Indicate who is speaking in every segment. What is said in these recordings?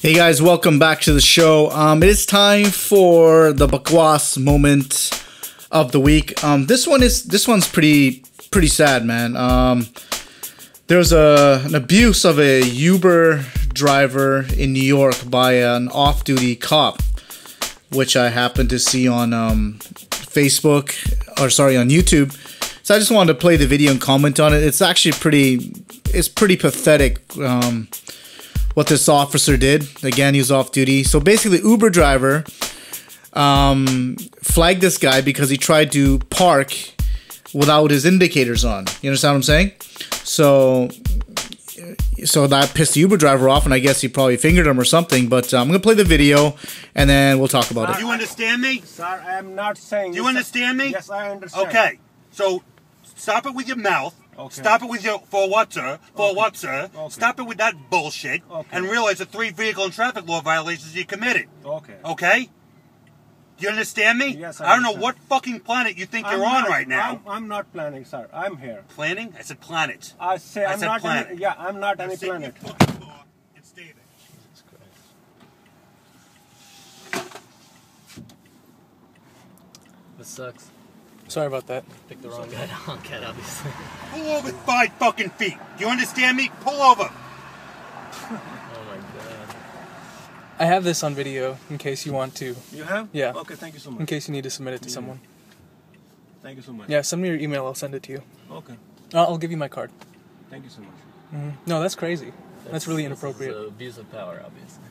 Speaker 1: Hey guys, welcome back to the show. Um, it is time for the Bakwas moment of the week. Um, this one is this one's pretty pretty sad, man. Um, there was a an abuse of a Uber driver in New York by an off-duty cop, which I happened to see on um, Facebook or sorry on YouTube. So I just wanted to play the video and comment on it. It's actually pretty it's pretty pathetic. Um, what this officer did. Again, he was off duty. So basically, Uber driver um, flagged this guy because he tried to park without his indicators on. You understand what I'm saying? So, so that pissed the Uber driver off, and I guess he probably fingered him or something. But uh, I'm gonna play the video, and then we'll talk about
Speaker 2: Do
Speaker 1: it.
Speaker 2: you understand me?
Speaker 3: Sir, I am not saying.
Speaker 2: Do you understand me?
Speaker 3: Yes, I understand.
Speaker 2: Okay. So stop it with your mouth.
Speaker 3: Okay.
Speaker 2: Stop it with your for what, sir? For what, sir?
Speaker 3: Okay.
Speaker 2: Stop it with that bullshit
Speaker 3: Okay.
Speaker 2: and realize the three vehicle and traffic law violations you committed.
Speaker 3: Okay.
Speaker 2: Okay? Do you understand me?
Speaker 3: Yes, I
Speaker 2: I don't know what fucking planet you think
Speaker 3: I'm
Speaker 2: you're on right now.
Speaker 3: I'm, I'm not planning, sir. I'm here.
Speaker 2: Planning? I said planet.
Speaker 3: I say
Speaker 2: I
Speaker 3: I'm
Speaker 2: said
Speaker 3: not.
Speaker 2: planet.
Speaker 3: Any, yeah, I'm not any
Speaker 2: Sit in your
Speaker 3: planet.
Speaker 2: fucking car and stay there.
Speaker 4: This sucks.
Speaker 5: Sorry about that.
Speaker 4: Picked the wrong guy to honk at, obviously.
Speaker 2: Pull over five fucking feet. Do you understand me? Pull over.
Speaker 4: Oh my god.
Speaker 5: I have this on video in case you want to,
Speaker 3: You have?
Speaker 5: Yeah.
Speaker 3: Okay. Thank you so much.
Speaker 5: in case you need to submit it to someone.
Speaker 3: Thank you so much.
Speaker 5: Yeah, send me your email. I'll send it to you.
Speaker 3: Okay.
Speaker 5: I'll, I'll give you my card.
Speaker 3: Thank you so much.
Speaker 5: hmm No, that's crazy. That's really
Speaker 4: this is,
Speaker 5: inappropriate.
Speaker 4: abuse of power, obviously.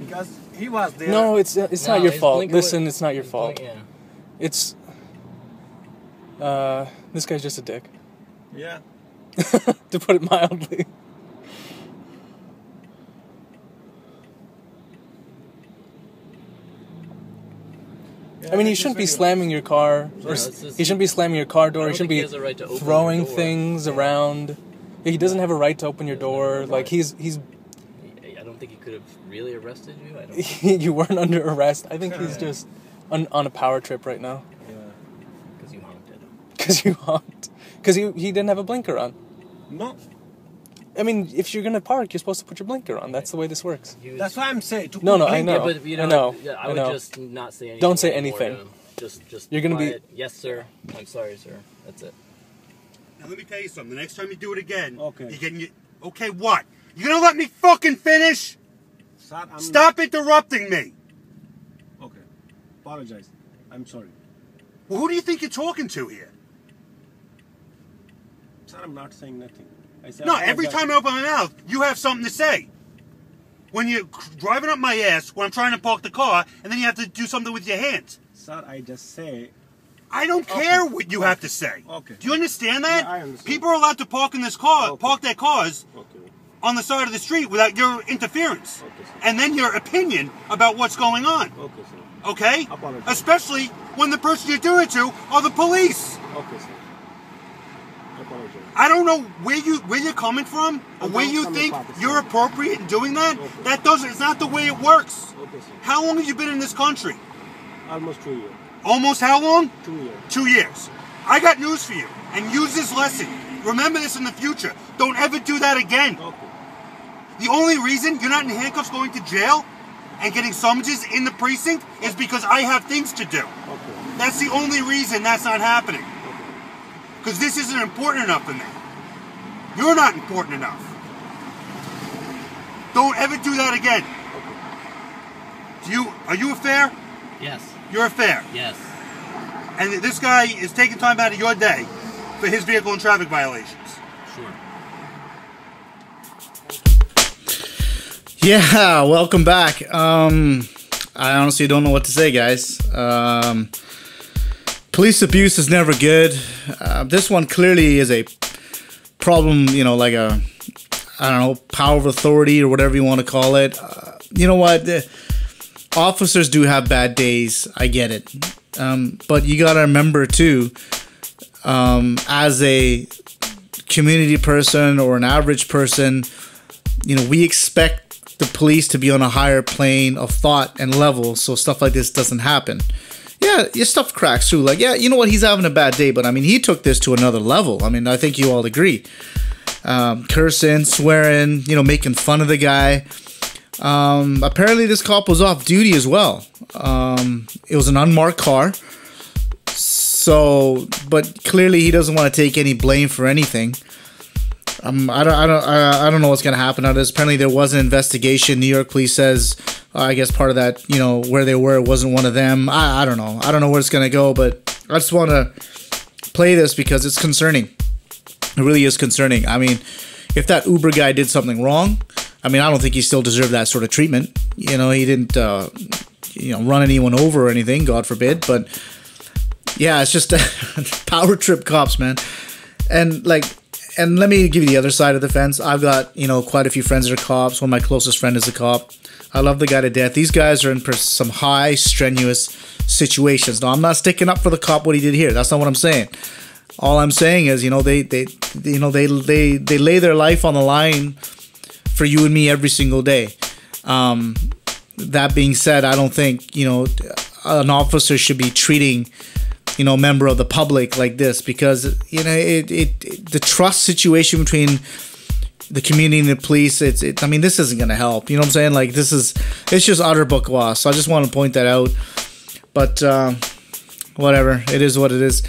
Speaker 3: Because he was there.
Speaker 5: No, it's uh, it's
Speaker 4: No,
Speaker 5: not your
Speaker 4: he's
Speaker 5: fault.
Speaker 4: blinking
Speaker 5: Listen, it's not your
Speaker 4: he's
Speaker 5: fault.
Speaker 4: blink- yeah.
Speaker 5: It's uh, this guy's just a dick,
Speaker 3: Yeah.
Speaker 5: to put it mildly.
Speaker 3: Yeah,
Speaker 5: I mean,
Speaker 3: you
Speaker 5: shouldn't be
Speaker 3: video.
Speaker 5: slamming your car. Or
Speaker 4: it's
Speaker 5: s-
Speaker 4: just-
Speaker 5: he shouldn't be slamming your car door.
Speaker 4: I
Speaker 5: He shouldn't be
Speaker 4: he right to open your
Speaker 5: throwing
Speaker 4: door.
Speaker 5: things
Speaker 4: Yeah.
Speaker 5: around. He doesn't have a right to open your door. Like he's he's
Speaker 4: I don't think he could have really arrested you. I don't
Speaker 5: you weren't under arrest. I think he's just on, on a power trip right now
Speaker 3: Yeah.
Speaker 4: because you honked at him.
Speaker 5: because you honked because he he didn't have a blinker on.
Speaker 3: No.
Speaker 5: I mean, if you're gonna park, you're supposed to put your blinker on. That's the way this works.
Speaker 4: He was-
Speaker 3: That's why I'm saying. To
Speaker 5: No, no, I know.
Speaker 4: Yeah, but you know,
Speaker 5: I know,
Speaker 4: yeah, I,
Speaker 5: I
Speaker 4: would
Speaker 5: know.
Speaker 4: just not say anything.
Speaker 5: Don't say
Speaker 4: anymore to
Speaker 5: anything.
Speaker 4: him. Just, just.
Speaker 5: You're gonna be-
Speaker 4: quiet. Yes, sir. I'm sorry, sir. That's it.
Speaker 2: Now let me tell you something. The next time you do it again,
Speaker 3: Okay.
Speaker 2: you're getting your okay. What? You gonna let me fucking finish?
Speaker 3: I'm
Speaker 2: Stop interrupting me.
Speaker 3: Okay. Apologize. I'm sorry.
Speaker 2: Well, who do you think you're talking to here?
Speaker 3: Sir, I'm not saying nothing. I said
Speaker 2: No, every time I open my mouth, you have something to say. When you're driving up my ass when I'm trying to park the car, and then you have to do something with your hands.
Speaker 3: Sir, I just say.
Speaker 2: I don't
Speaker 3: Okay.
Speaker 2: care what you have to say.
Speaker 3: Okay.
Speaker 2: Do you understand that?
Speaker 3: Yeah, I understand.
Speaker 2: People are allowed to park in this car,
Speaker 3: Okay.
Speaker 2: park their cars
Speaker 3: Okay.
Speaker 2: On the side of the street without your interference, and then your opinion about what's going on.
Speaker 3: Okay, sir.
Speaker 2: Okay?
Speaker 3: Apologize.
Speaker 2: Especially when the person you're doing it to are the police.
Speaker 3: Okay, sir. I
Speaker 2: don't know where you where you're coming from or where you think you're appropriate in doing that. That doesn't. It's not the way it works.
Speaker 3: Okay.
Speaker 2: How long have you been in this country?
Speaker 3: Almost two years.
Speaker 2: Almost how long?
Speaker 3: Two years.
Speaker 2: Two years. I got news for you. And use this lesson. Remember this in the future. Don't ever do that again.
Speaker 3: Okay.
Speaker 2: The only reason you're not in handcuffs going to jail and getting summonses in the precinct is because I have things to do.
Speaker 3: Okay.
Speaker 2: That's the only reason that's not happening.
Speaker 3: Okay.
Speaker 2: Because this isn't important enough for me. You're not important enough. Don't ever do that again. Do you are you a fair?
Speaker 4: Yes.
Speaker 2: You're a fair.
Speaker 4: Yes.
Speaker 2: And this guy is taking time out of your day for his vehicle and traffic violations.
Speaker 4: Sure.
Speaker 1: Yeah, welcome back. Um, I honestly don't know what to say, guys. Um, police abuse is never good. Uh, this one clearly is a problem. You know, like a I don't know power of authority or whatever you want to call it. Uh, you know what? The officers do have bad days. I get it, um, but you gotta remember too, um, as a community person or an average person, you know, we expect the police to be on a higher plane of thought and level so stuff like this doesn't happen. Yeah, your stuff cracks through. Like, yeah, you know what? He's having a bad day, but I mean, he took this to another level. I mean, I think you all agree. um, cursing, swearing, you know, making fun of the guy. Um, apparently, this cop was off duty as well. Um, it was an unmarked car. So, but clearly he doesn't want to take any blame for anything. Um, I don't, I don't, I, I don't know what's gonna happen out of this. Apparently, there was an investigation. New York police says, uh, I guess part of that, you know, where they were it wasn't one of them. I, I don't know. I don't know where it's gonna go, but I just want to play this because it's concerning. It really is concerning. I mean, if that Uber guy did something wrong, I mean, I don't think he still deserved that sort of treatment. You know, he didn't, uh, you know, run anyone over or anything, God forbid. But yeah, it's just power trip cops, man. And like, and let me give you the other side of the fence. I've got, you know, quite a few friends that are cops. One of my closest friend is a cop. I love the guy to death. These guys are in some high, strenuous situations. Now, I'm not sticking up for the cop what he did here. That's not what I'm saying. All I'm saying is, you know, they, they, you know, they, they, they lay their life on the line for you and me every single day. Um, that being said, I don't think you know an officer should be treating you know member of the public like this because you know it, it, it the trust situation between the community and the police it's it, i mean this isn't gonna help you know what i'm saying? Like this is it's just utter bourgeois so i just want to point that out. But uh, whatever it is what it is.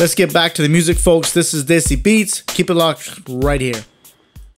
Speaker 1: Let's get back to the music folks. This is Desi beats. Keep it locked right here